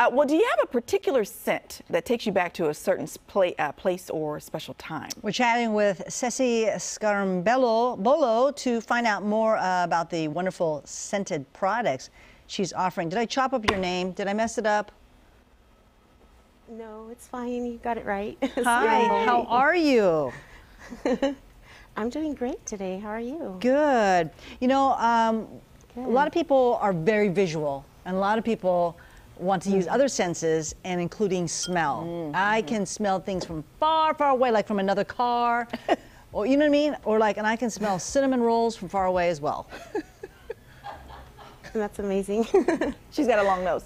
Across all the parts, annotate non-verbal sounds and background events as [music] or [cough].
Uh, well, do you have a particular scent that takes you back to a certain pla- uh, place or special time? We're chatting with Ceci Scarambello Bolo to find out more uh, about the wonderful scented products she's offering. Did I chop up your name? Did I mess it up? No, it's fine. You got it right. [laughs] Hi, how are you? [laughs] I'm doing great today. How are you? Good. You know, um, a lot of people are very visual, and a lot of people want to use other senses, and including smell. I can smell things from far, far away, like from another car, [laughs] or you know what I mean, or like, and I can smell cinnamon rolls from far away as well. [laughs] That's amazing. [laughs] She's got a long nose.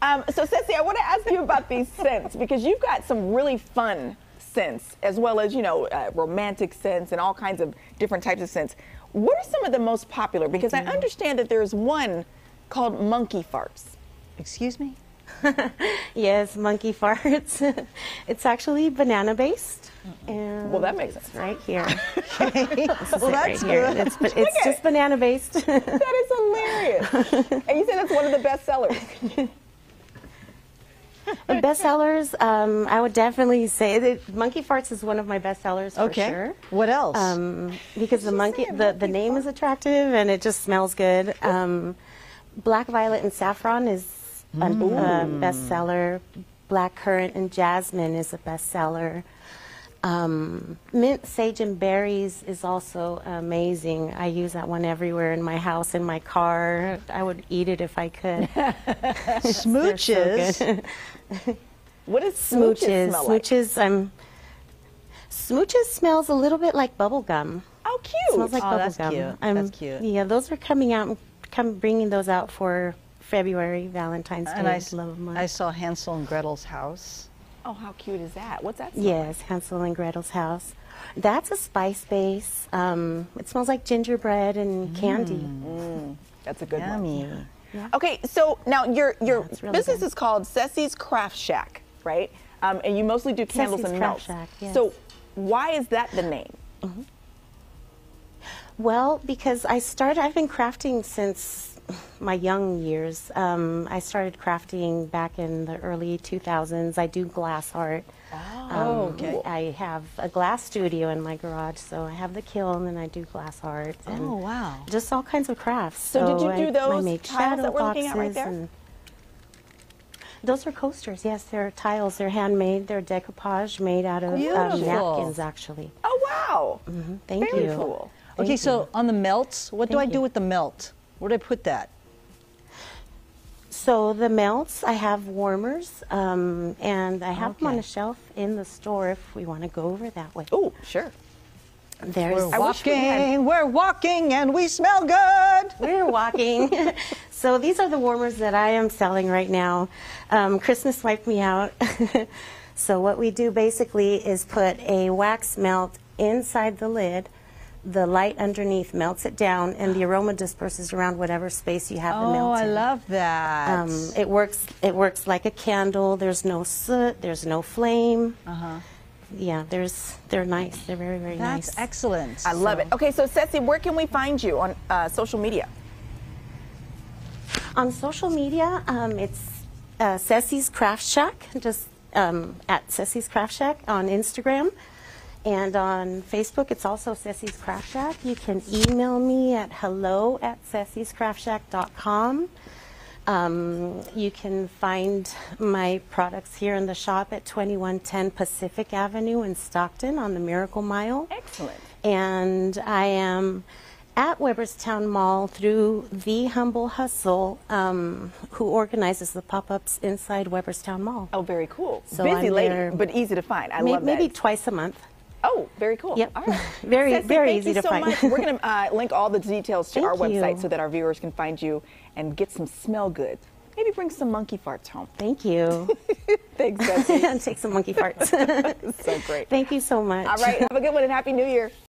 Um, so, Ceci, I want to ask you about these scents because you've got some really fun scents, as well as you know, uh, romantic scents and all kinds of different types of scents. What are some of the most popular? Because I understand that there's one called monkey farts. Excuse me? [laughs] yes, monkey farts. [laughs] it's actually banana based. And Well, that makes sense. right here. [laughs] well, Right that's here. good. It's, it's just banana based. That is hilarious. and you said that's one of the best sellers. Bestsellers, um, I would definitely say that Monkey Farts is one of my bestsellers for Okay. sure. What else? Um, because the monkey, the, the name is attractive and it just smells good. Um, Black Violet and Saffron is a uh, bestseller. Black Currant and Jasmine is a bestseller. Um, mint, sage, and berries is also amazing. I use that one everywhere in my house, in my car. I would eat it if I could. [laughs] So Smooches. good. [laughs] What does smooches, smooches. smell like? Smooches. Um, smooches smells a little bit like bubble gum. Oh, cute. Smells like Oh, bubble that's gum. cute. Um, That's cute. Yeah, those are coming out. Come bringing those out for February, Valentine's Day, and I, s- love month. I saw Hansel and Gretel's house. oh, how cute is that? What's that? smell yes, Hansel and Gretel's house. That's a spice base. Um, it smells like gingerbread and candy. like? That's a good one. Yummy. Okay, so now your your it's really business good. is called Ceci's Craft Shack, right? Um, and you mostly do candles Ceci's and Craft melts. Shack, yes. So why is that the name? Well, because I started, I've been crafting since my young years. Um, I started crafting back in the early 2000s. I do glass art. Oh, okay. I have a glass studio in my garage, so I have the kiln and I do glass art. And Oh, wow. Just all kinds of crafts. So did you I- do I those make tiles shadow that we're looking at right there? and- Those are coasters, yes. They're tiles. They're handmade. They're decoupage made out of um, napkins, actually. Oh wow! Thank Very you. cool. Okay, Thank so on the melts, what do Thank I do you. with the melt? Where do I put that? So the melts, I have warmers, um, and I have them on Okay. a shelf in the store if we want to go over that way. Oh sure. There's We're wish we walking, we're walking, and we smell good. [laughs] We're walking. [laughs] so these are the warmers that I am selling right now. Um, Christmas wiped me out. [laughs] so what we do basically is put a wax melt inside the lid. The light underneath melts it down, and the aroma disperses around whatever space you have the Oh, I love that. Um, it works. It works like a candle. There's no soot. There's no flame. uh-huh. Yeah, there's. They're nice. They're very, very That's nice. excellent. I love it. Okay, so Ceci, where can we find you on uh, social media? On social media, um, it's uh, Ceci's Craft Shack, just um, at Ceci's Craft Shack on Instagram. And on Facebook, it's also Ceci's Craft Shack. You can email me at hello at ceciscraftshack.com. Um, you can find my products here in the shop at 2110 Pacific Avenue in Stockton on the Miracle Mile. Excellent. And I am at Weberstown Mall through The Humble Hustle, um, who organizes the pop ups inside Weberstown Mall. Oh, very cool. So Busy I'm lady, there- but easy to find. I May- love maybe twice a month. Oh, very cool. Yep. All right. [laughs] Very- Ceci, very thank easy you to so find. Much. We're going to uh, link all the details to our Thank you. website so that our viewers can find you and get some smell good. Maybe bring some monkey farts home. Thank you. [laughs] Thanks, and [laughs] take some monkey farts. so great. Thank you so much. All right. Have a good one and Happy New Year.